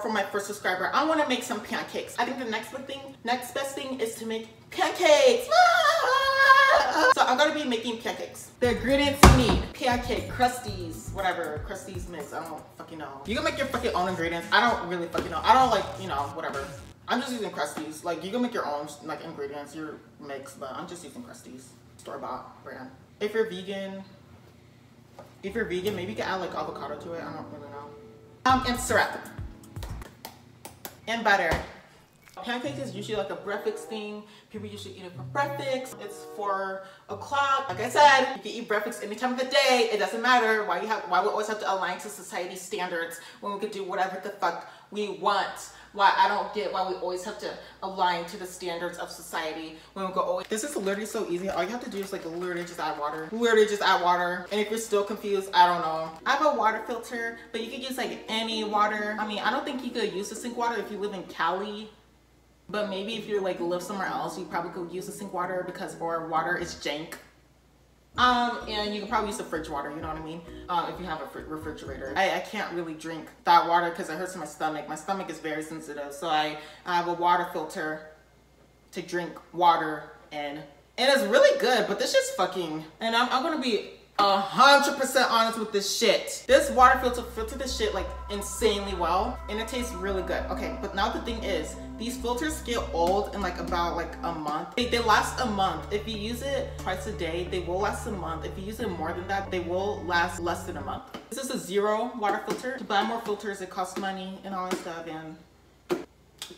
for my first subscriber. I want to make some pancakes. I think the next thing, next best thing is to make pancakes. So I'm gonna be making pancakes. The ingredients you need, pancake, Krusteaz, whatever, Krusteaz mix, I don't fucking know. You can make your fucking own ingredients. I don't really fucking know. I don't like, you know, whatever. I'm just using Krusteaz. Like you can make your own like ingredients, your mix, but I'm just using Krusteaz. Store-bought brand. If you're vegan, if you're vegan, maybe you can add like avocado to it. I don't really know. Um, and syrup. And butter. Pancakes is usually like a breakfast thing. People usually eat it for breakfast. It's four o'clock. Like I said, you can eat breakfast any time of the day. It doesn't matter why you have why we always have to align to society standards when we could do whatever the fuck we want. Why I don't get why we always have to align to the standards of society when we go, oh, this is literally so easy. All you have to do is like literally just add water. Literally just add water. And if you're still confused, I don't know. I have a water filter, but you could use like any water. I mean, I don't think you could use the sink water if you live in Cali but maybe if you like live somewhere else, you probably could use the sink water because our water is jank. Um, and you can probably use the fridge water, you know what I mean? Um, if you have a refrigerator. I, I can't really drink that water because it hurts my stomach. My stomach is very sensitive. So I, I have a water filter to drink water in. And it's really good, but this is fucking, and I'm, I'm gonna be a hundred percent honest with this shit. This water filter filter this shit like insanely well and it tastes really good. Okay, but now the thing is, these filters get old in like about like a month. They, they last a month. If you use it twice a day, they will last a month. If you use it more than that, they will last less than a month. This is a ZeroWater filter. To buy more filters, it costs money and all that stuff and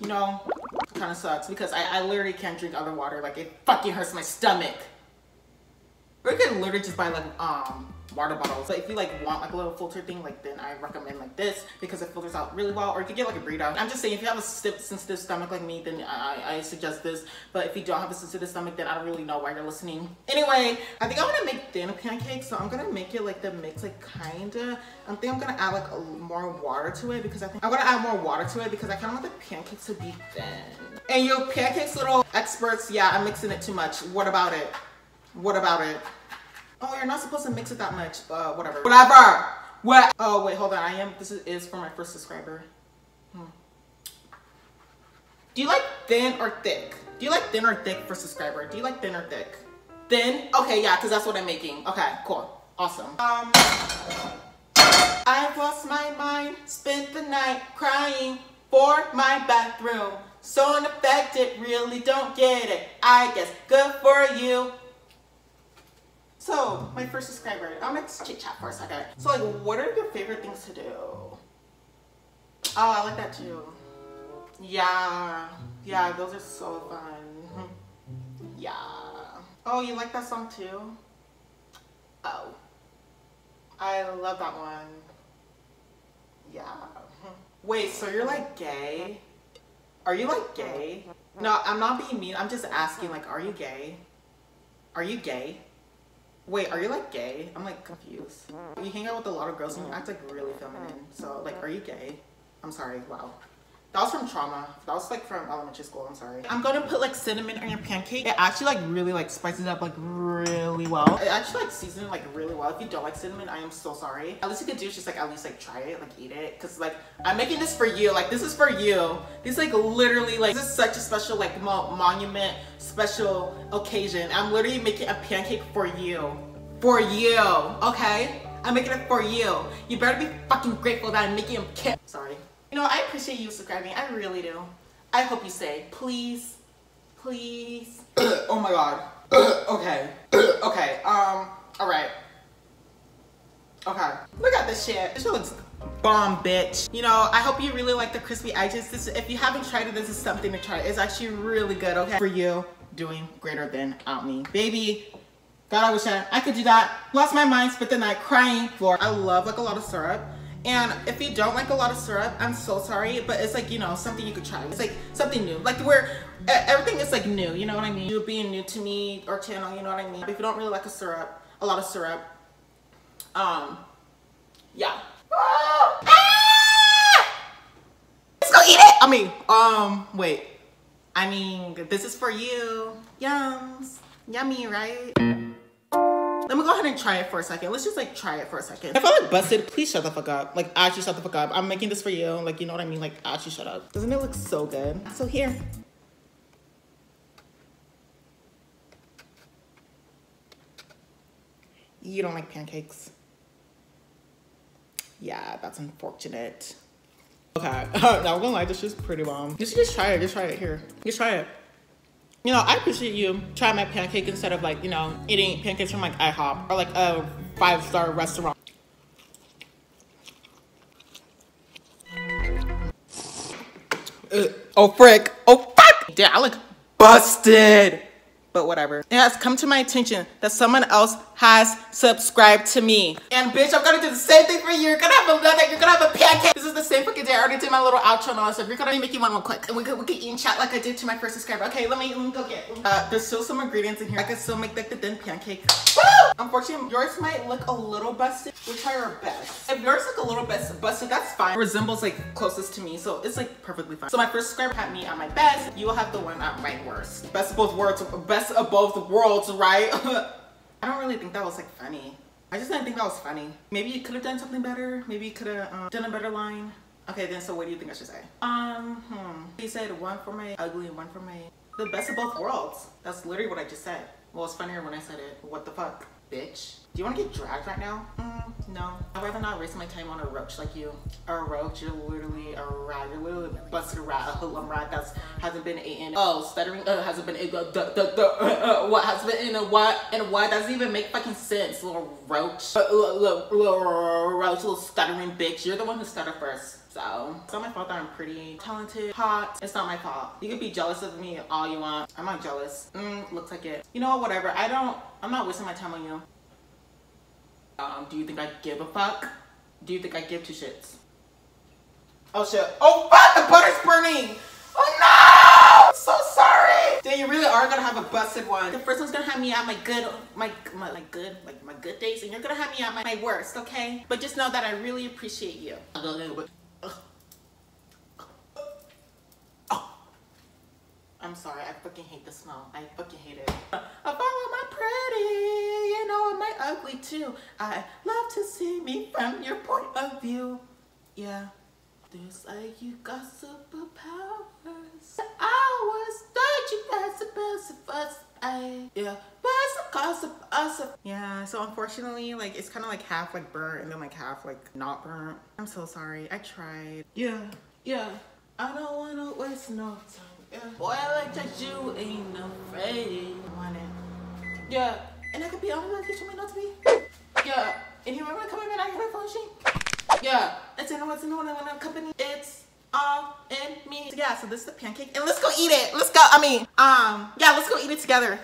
you know, kind of sucks because I, I literally can't drink other water. Like it fucking hurts my stomach. Literally just buy like um water bottles. But if you like want like a little filter thing, like then I recommend like this because it filters out really well. Or you get like a Brita. I'm just saying if you have a stiff, sensitive stomach like me, then I, I suggest this. But if you don't have a sensitive stomach, then I don't really know why you're listening. Anyway, I think I'm gonna make thin pancakes, so I'm gonna make it like the mix like kinda. I think I'm gonna add like a, more water to it because I think I'm gonna add more water to it because I kind of want the pancakes to be thin. And your pancakes little experts, yeah, I'm mixing it too much. What about it? What about it? Oh, you're not supposed to mix it that much. Uh, whatever. Whatever. What? Oh, wait, hold on. I am, this is, is for my first subscriber. Hmm. Do you like thin or thick? Do you like thin or thick for subscriber? Do you like thin or thick? Thin? Okay, yeah, because that's what I'm making. Okay, cool. Awesome. Um, I've lost my mind, spent the night crying for my bathroom. So unaffected, really don't get it. I guess good for you. So, my first subscriber, I'm gonna chit chat for a second. So, like, what are your favorite things to do? Oh, I like that too. Yeah, yeah, those are so fun. Yeah. Oh, you like that song too? Oh, I love that one. Yeah. Wait, so you're like gay? Are you like gay? No, I'm not being mean. I'm just asking, like, are you gay? Are you gay? Wait, are you like gay? I'm like confused. You hang out with a lot of girls and you act like really feminine. So like, are you gay? I'm sorry, wow. That was from trauma. That was like from elementary school, I'm sorry. I'm gonna put like cinnamon on your pancake. It actually like really like spices up like really well. It actually like seasons like really well. If you don't like cinnamon, I am so sorry. At least you could do is just like at least like try it, like eat it. Cause like I'm making this for you. Like this is for you. This is like literally like this is such a special like mo monument, special occasion. I'm literally making a pancake for you. For you, okay? I'm making it for you. You better be fucking grateful that I'm making a kit. Sorry. You know, I appreciate you subscribing. I really do. I hope you say, please, please. oh my god. okay. okay. Um, alright. Okay. Look at this shit. This shit looks bomb, bitch. You know, I hope you really like the crispy edges. This, if you haven't tried it, this is something to try. It's actually really good, okay? For you, doing greater than out me. Baby, God, I wish I, I could do that. Lost my mind, spent the night crying for. I love like a lot of syrup. And if you don't like a lot of syrup, I'm so sorry, but it's like, you know, something you could try. It's like something new. Like where everything is like new, you know what I mean? You being new to me or channel, you know what I mean? If you don't really like a syrup, a lot of syrup, um, yeah. Let's go eat it! I mean, um, wait. I mean, this is for you. Yums. Yummy, right? Let me go ahead and try it for a second. Let's just like try it for a second. If I like busted, please shut the fuck up. Like actually shut the fuck up. I'm making this for you. Like you know what I mean? Like actually shut up. Doesn't it look so good? So here. You don't like pancakes. Yeah, that's unfortunate. Okay, now we're gonna lie, this is pretty bomb. You should just try it, just try it here. Just try it. You know, I appreciate you trying my pancake instead of like, you know, eating pancakes from like IHOP or like a five star restaurant. Uh, oh frick, oh fuck! Damn, I look busted but whatever. It has come to my attention that someone else has subscribed to me. And bitch, I'm gonna do the same thing for you. You're gonna have another, you're gonna have a pancake. This is the same fucking day. I already did my little outro and all that stuff. You're gonna make you one real quick. And we could, we could eat and chat like I did to my first subscriber. Okay, let me, let me go get uh, There's still some ingredients in here. I can still make like the thin pancake. Woo! Unfortunately, yours might look a little busted. We'll try our best. If yours look a little bit busted, that's fine. It resembles like closest to me, so it's like perfectly fine. So my first subscriber had me at my best. You will have the one at my worst. Best of both worlds, best of both worlds, right? I don't really think that was like funny. I just didn't think that was funny. Maybe you could have done something better. Maybe you could have um, done a better line. Okay, then so what do you think I should say? Um, hmm. He said one for my ugly and one for my... The best of both worlds. That's literally what I just said. Well, it's funnier when I said it. What the fuck, bitch? Do you want to get dragged right now? Mm, no. I'd rather not waste my time on a roach like you. A roach, you're literally a rat. You're literally busted a rat, a hoodlum rat that's hasn't been eaten. Oh, stuttering uh, hasn't been uh, the, the, the, uh, uh, what has been in a what and what doesn't even make fucking sense, little roach. Uh, little, little roach, little stuttering bitch. You're the one who stuttered first. So it's not my fault that I'm pretty, talented, hot. It's not my fault. You can be jealous of me all you want. I'm not jealous. Mm, looks like it. You know what? Whatever. I don't. I'm not wasting my time on you. Um, do you think I give a fuck? Do you think I give two shits? Oh shit. Oh fuck, the butter's burning! Oh no! So sorry! Then you really are gonna have a busted one. The first one's gonna have me at my good, my, my, my good, like my good days, and you're gonna have me at my, my worst, okay? But just know that I really appreciate you. I'm sorry, I fucking hate the smell. I fucking hate it. I follow my pretty, you know, I might ugly too. I love to see me from your point of view. Yeah, there's like you got superpowers. I was thought you had the best of us. I, yeah, but cause of us. Yeah, so unfortunately, like, it's kind of like half like burnt and then like half like not burnt. I'm so sorry. I tried. Yeah, yeah. I don't want to waste no time. Yeah. Boy, I like that you ain't afraid. Want it. Yeah. And I could be on like you told me not to be. Yeah. And you remember coming back I a phone sheet? Yeah. It's in what's in the one company. It's all in me. So yeah, so this is the pancake. And let's go eat it. Let's go. I mean, um, yeah, let's go eat it together.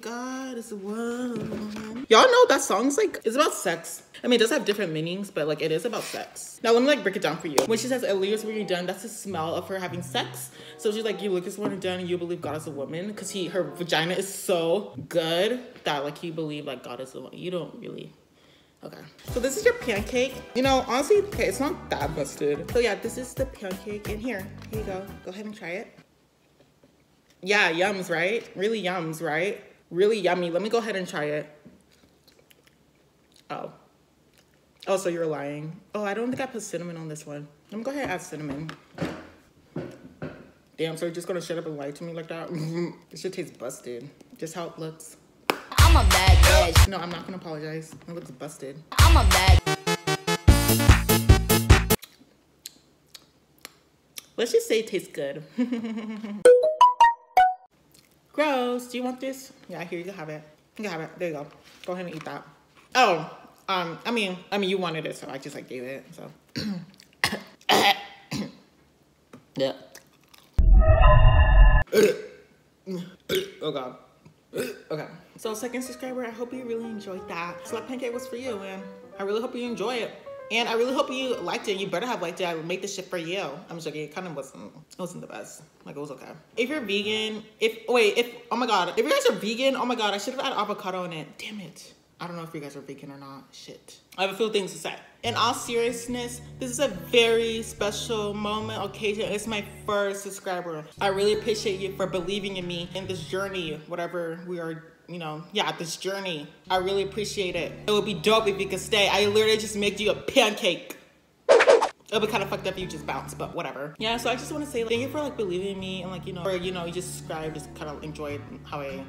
God is one. Y'all know that song's like, it's about sex. I mean, it does have different meanings, but like it is about sex. Now let me like break it down for you. When she says it leaves when you're done, that's the smell of her having sex. So she's like, you look as when you're done and you believe God is a woman. Cause he, her vagina is so good that like you believe like God is a woman. You don't really. Okay, so this is your pancake. You know, honestly, okay, it's not that busted. So yeah, this is the pancake in here. Here you go. Go ahead and try it. Yeah, yums, right? Really yums, right? Really yummy. Let me go ahead and try it. Oh. Oh, so you're lying. Oh, I don't think I put cinnamon on this one. Let me go ahead and add cinnamon. Damn, so you're just gonna shut up and lie to me like that? this shit tastes busted. Just how it looks. I'm a bad bitch. No, I'm not gonna apologize. It looks busted. I'm a bad Let's just say it tastes good. Gross. Do you want this? Yeah, here you can have it. You can have it. There you go. Go ahead and eat that. Oh, um, I mean, I mean, you wanted it, so I just like gave it. So. yeah. oh god. Okay. So second subscriber, I hope you really enjoyed that. So that pancake was for you, and I really hope you enjoy it. And I really hope you liked it. You better have liked it. I would make this shit for you. I'm joking. It kind of wasn't, it wasn't the best. Like, it was okay. If you're vegan, if, wait, if, oh my God. If you guys are vegan, oh my God, I should have had avocado in it. Damn it. I don't know if you guys are vegan or not. Shit. I have a few things to say. In all seriousness, this is a very special moment, occasion. It's my first subscriber. I really appreciate you for believing in me in this journey, whatever we are you know, yeah, this journey. I really appreciate it. It would be dope if you could stay. I literally just made you a pancake. It'll be kind of fucked up if you just bounce, but whatever. Yeah, so I just want to say thank you for like believing in me and like, you know, or, you know, you just subscribe, just kind of enjoy how I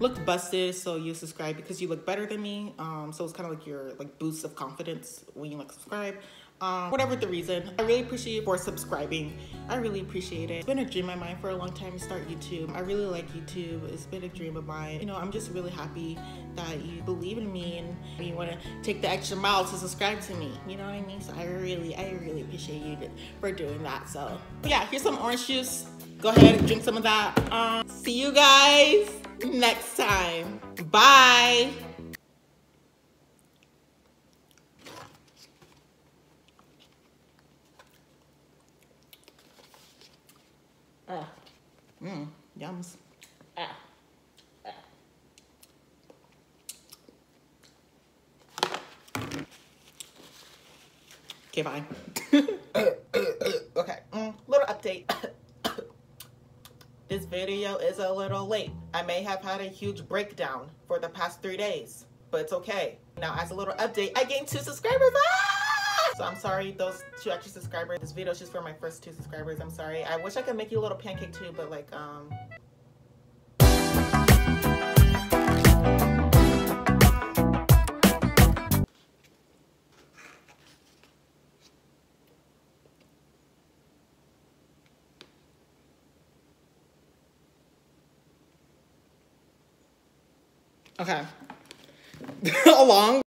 looked busted. So you subscribe because you look better than me. Um, so it's kind of like your like boost of confidence when you like subscribe um, whatever the reason. I really appreciate you for subscribing. I really appreciate it. It's been a dream of mine for a long time to start YouTube. I really like YouTube. It's been a dream of mine. You know, I'm just really happy that you believe in me and you want to take the extra mile to subscribe to me. You know what I mean? So I really, I really appreciate you for doing that. So yeah, here's some orange juice. Go ahead and drink some of that. Um, see you guys next time. Bye. Ah. Mmm. Yums. Ah. ah. Okay, fine. okay. Mm, little update. this video is a little late. I may have had a huge breakdown for the past three days, but it's okay. Now, as a little update, I gained two subscribers. Ah! So I'm sorry, those two extra subscribers. This video is just for my first two subscribers. I'm sorry. I wish I could make you a little pancake too, but like, um... Okay. Along